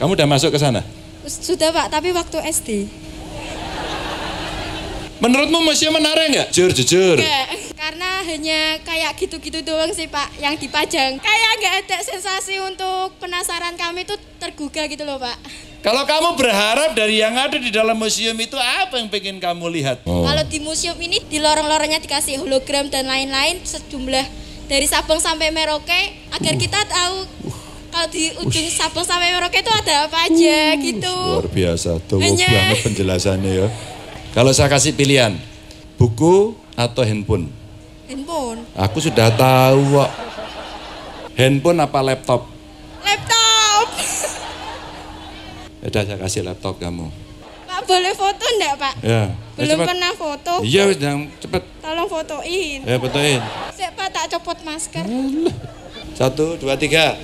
Kamu udah masuk ke sana? Sudah Pak, tapi waktu SD. Menurutmu museum menarik nggak? Jujur, jujur. Enggak, karena hanya kayak gitu-gitu doang sih Pak yang dipajang. Kayak nggak ada sensasi untuk penasaran kami itu tergugah gitu loh Pak. Kalau kamu berharap dari yang ada di dalam museum itu apa yang pengen kamu lihat? Oh. Kalau di museum ini di lorong-lorongnya dikasih hologram dan lain-lain sejumlah dari Sabang sampai Merauke agar kita tahu kalau di ujung Sabang sampai Merauke itu ada apa aja gitu. Luar biasa, tuh Hanya- banget penjelasannya ya. Kalau saya kasih pilihan, buku atau handphone? Handphone, Aku sudah tahu kok. Handphone apa laptop? laptop. Udah saya kasih laptop kamu. Pak boleh foto enggak Pak? Ya. Belum Eh, cepat. pernah foto. Iya, jangan cepet. Tolong fotoin. Ya, fotoin. Saya Pak tak copot masker. Satu, dua, tiga.